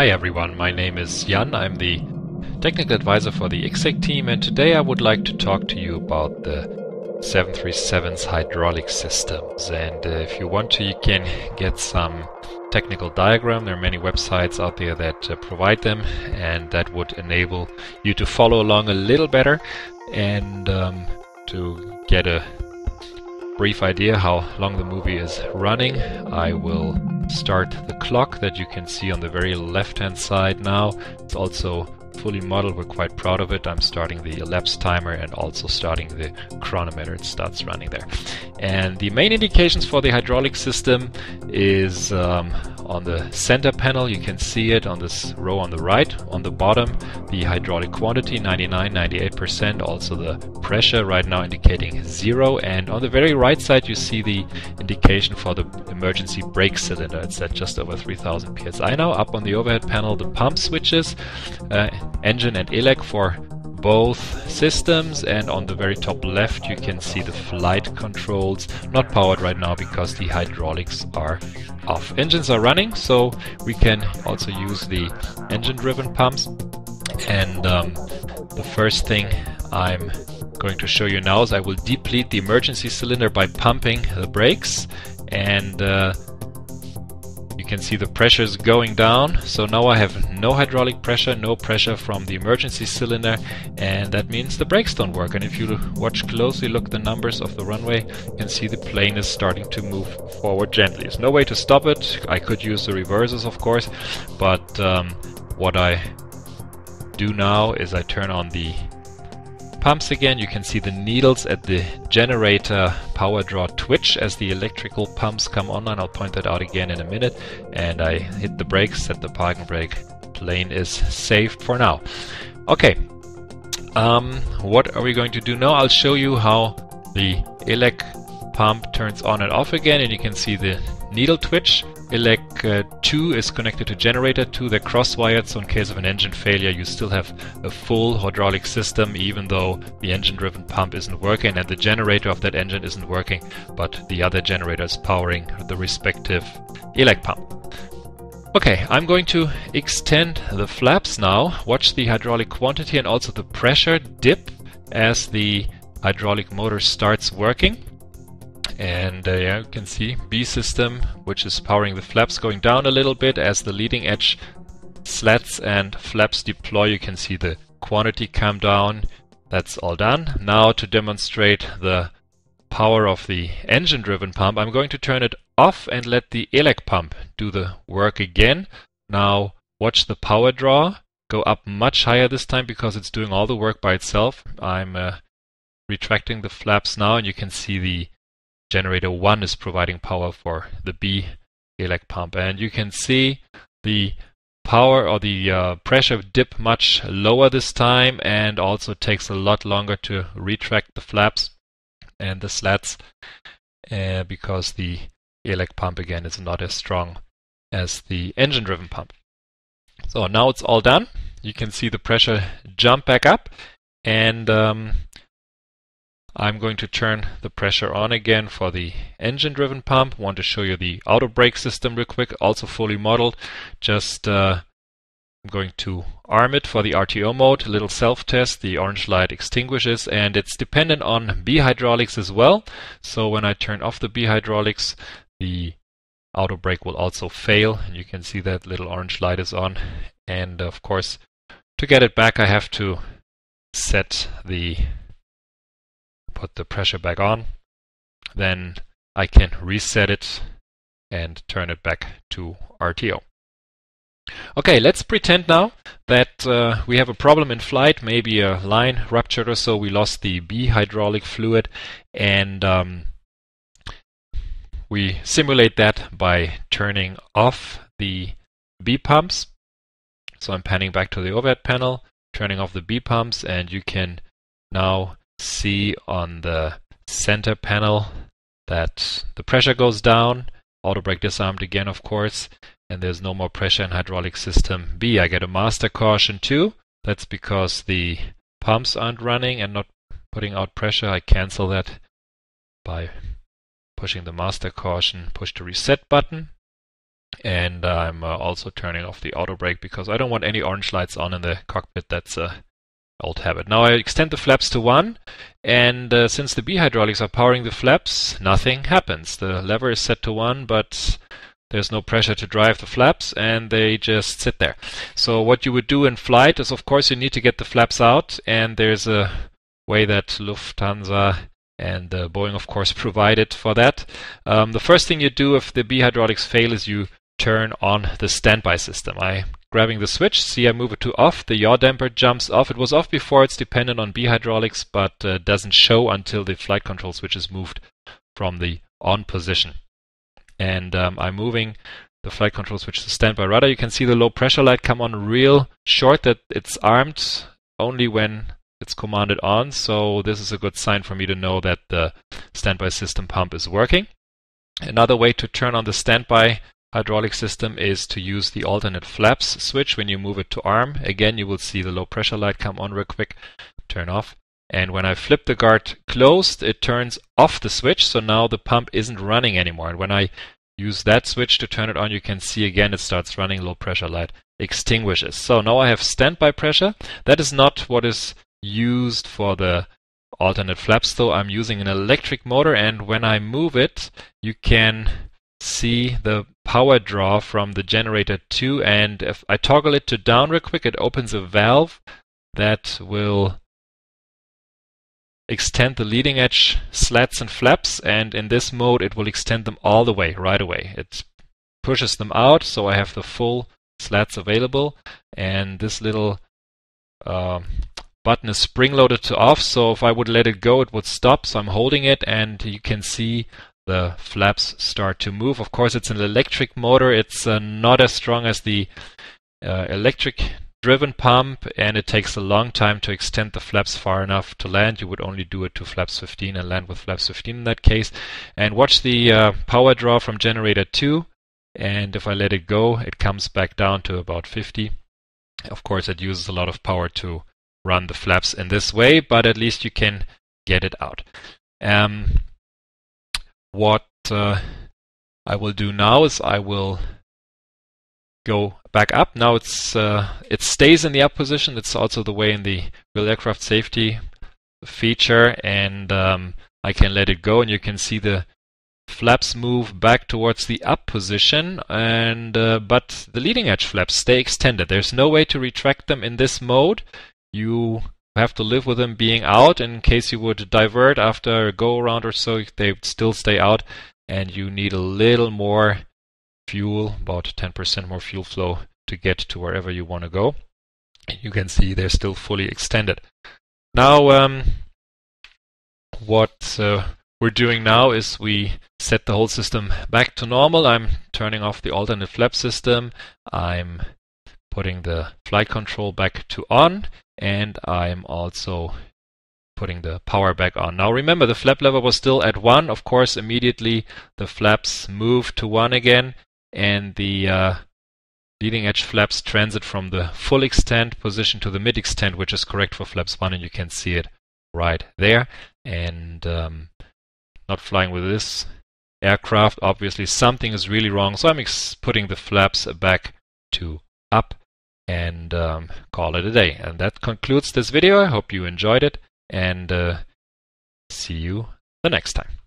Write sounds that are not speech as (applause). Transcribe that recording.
Hi everyone, my name is Jan. I'm the technical advisor for the IXEG team and today I would like to talk to you about the 737's hydraulic systems. And uh, if you want to, you can get some technical diagram. There are many websites out there that uh, provide them and that would enable you to follow along a little better and um, to get a brief idea how long the movie is running. I will start the clock that you can see on the very left hand side now. It's also fully modeled, we're quite proud of it. I'm starting the elapsed timer and also starting the chronometer. It starts running there. And the main indications for the hydraulic system is um, on the center panel. You can see it on this row on the right. On the bottom, the hydraulic quantity 99, 98%. Also the pressure right now indicating zero. And on the very right side, you see the indication for the emergency brake cylinder. It's at just over 3000 psi now. Up on the overhead panel, the pump switches. Uh, engine and ELEC for both systems and on the very top left you can see the flight controls not powered right now because the hydraulics are off. Engines are running so we can also use the engine driven pumps and um, the first thing I'm going to show you now is I will deplete the emergency cylinder by pumping the brakes and uh, can see the pressure is going down. So now I have no hydraulic pressure, no pressure from the emergency cylinder, and that means the brakes don't work. And if you watch closely, look the numbers of the runway, you can see the plane is starting to move forward gently. There's no way to stop it. I could use the reverses of course, but um, what I do now is I turn on the pumps again, you can see the needles at the generator power draw twitch as the electrical pumps come on, and I'll point that out again in a minute. And I hit the brakes, set the parking brake. Plane is saved for now. Okay, um, what are we going to do now? I'll show you how the ELEC pump turns on and off again, and you can see the needle twitch ELEC uh, 2 is connected to generator 2, they're cross-wired, so in case of an engine failure you still have a full hydraulic system even though the engine-driven pump isn't working and the generator of that engine isn't working, but the other generator is powering the respective ELEC pump. Okay, I'm going to extend the flaps now, watch the hydraulic quantity and also the pressure dip as the hydraulic motor starts working. And uh, yeah, you can see B system, which is powering the flaps going down a little bit as the leading edge slats and flaps deploy. You can see the quantity come down. That's all done. Now to demonstrate the power of the engine driven pump, I'm going to turn it off and let the ELEC pump do the work again. Now watch the power draw go up much higher this time because it's doing all the work by itself. I'm uh, retracting the flaps now and you can see the generator 1 is providing power for the B ELEC pump. And you can see the power or the uh, pressure dip much lower this time and also takes a lot longer to retract the flaps and the slats uh, because the ELEC pump again is not as strong as the engine driven pump. So now it's all done. You can see the pressure jump back up and um, I'm going to turn the pressure on again for the engine driven pump. Want to show you the auto brake system real quick, also fully modeled. Just uh, I'm going to arm it for the RTO mode, a little self test. The orange light extinguishes and it's dependent on B hydraulics as well. So when I turn off the B hydraulics, the auto brake will also fail. And you can see that little orange light is on. And of course, to get it back, I have to set the put the pressure back on, then I can reset it and turn it back to RTO. Okay, let's pretend now that uh, we have a problem in flight, maybe a line ruptured or so, we lost the B hydraulic fluid, and um, we simulate that by turning off the B pumps. So I'm panning back to the overhead panel, turning off the B pumps, and you can now see on the center panel that the pressure goes down, auto brake disarmed again of course, and there's no more pressure in hydraulic system B. I get a master caution too. That's because the pumps aren't running and not putting out pressure. I cancel that by pushing the master caution, push the reset button. And I'm uh, also turning off the auto brake because I don't want any orange lights on in the cockpit. That's a old habit. Now I extend the flaps to 1 and uh, since the B hydraulics are powering the flaps, nothing happens. The lever is set to 1 but there's no pressure to drive the flaps and they just sit there. So what you would do in flight is of course you need to get the flaps out and there's a way that Lufthansa and uh, Boeing of course (laughs) provided for that. Um, the first thing you do if the B hydraulics fail is you turn on the standby system. I grabbing the switch, see I move it to off, the yaw damper jumps off. It was off before, it's dependent on B hydraulics, but uh, doesn't show until the flight control switch is moved from the on position and um, I'm moving the flight control switch to standby rudder. You can see the low pressure light come on real short that it's armed only when it's commanded on. So this is a good sign for me to know that the standby system pump is working. Another way to turn on the standby hydraulic system is to use the alternate flaps switch when you move it to arm. Again, you will see the low pressure light come on real quick, turn off. And when I flip the guard closed, it turns off the switch. So now the pump isn't running anymore. And when I use that switch to turn it on, you can see again it starts running low pressure light extinguishes. So now I have standby pressure. That is not what is used for the alternate flaps though. I'm using an electric motor and when I move it, you can see the power draw from the generator 2 and if I toggle it to down real quick, it opens a valve that will extend the leading edge slats and flaps and in this mode it will extend them all the way right away. It pushes them out so I have the full slats available and this little uh, button is spring loaded to off so if I would let it go it would stop so I'm holding it and you can see the flaps start to move. Of course it's an electric motor it's uh, not as strong as the uh, electric driven pump and it takes a long time to extend the flaps far enough to land. You would only do it to flaps 15 and land with flaps 15 in that case. And watch the uh, power draw from generator 2 and if I let it go it comes back down to about 50. Of course it uses a lot of power to run the flaps in this way but at least you can get it out. Um, what uh, I will do now is I will go back up. Now it's uh, it stays in the up position. It's also the way in the real aircraft safety feature, and um, I can let it go, and you can see the flaps move back towards the up position, and uh, but the leading edge flaps stay extended. There's no way to retract them in this mode. You have to live with them being out in case you would divert after a go around or so. They still stay out, and you need a little more fuel, about 10% more fuel flow to get to wherever you want to go. You can see they're still fully extended. Now, um, what uh, we're doing now is we set the whole system back to normal. I'm turning off the alternate flap system. I'm putting the flight control back to on and I'm also putting the power back on. Now remember the flap lever was still at 1. Of course immediately the flaps move to 1 again and the uh, leading edge flaps transit from the full extent position to the mid extent, which is correct for flaps 1, and you can see it right there. And um, not flying with this aircraft, obviously something is really wrong, so I'm putting the flaps back to up and um, call it a day. And that concludes this video. I hope you enjoyed it, and uh, see you the next time.